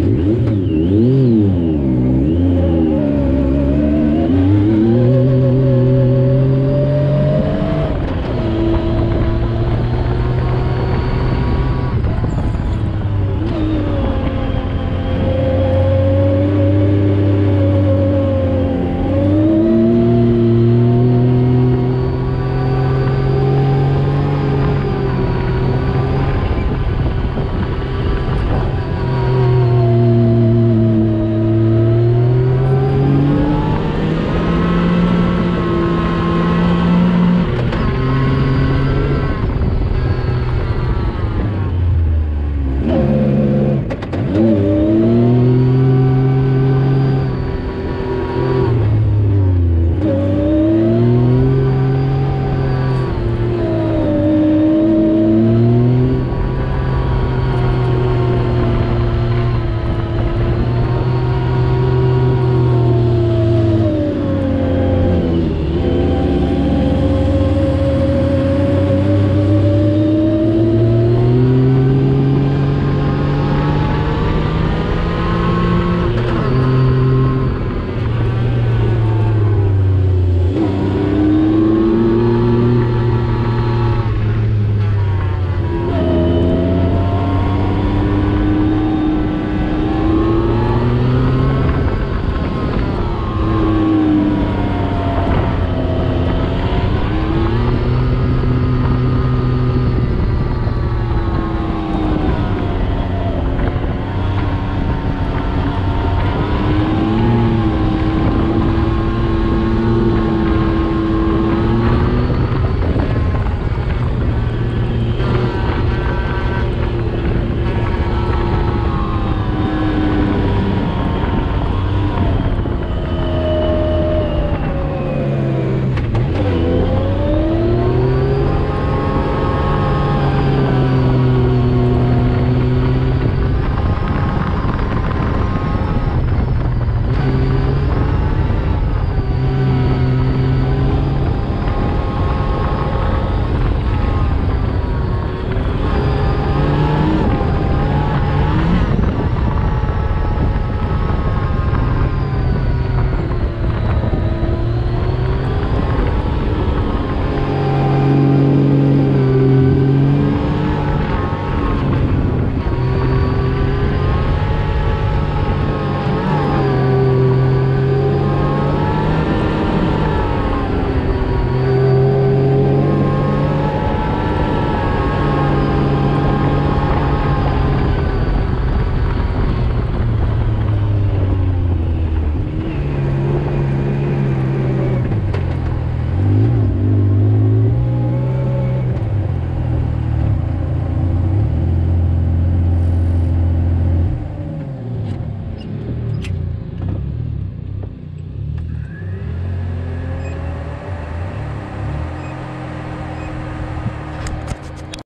Mm-hmm.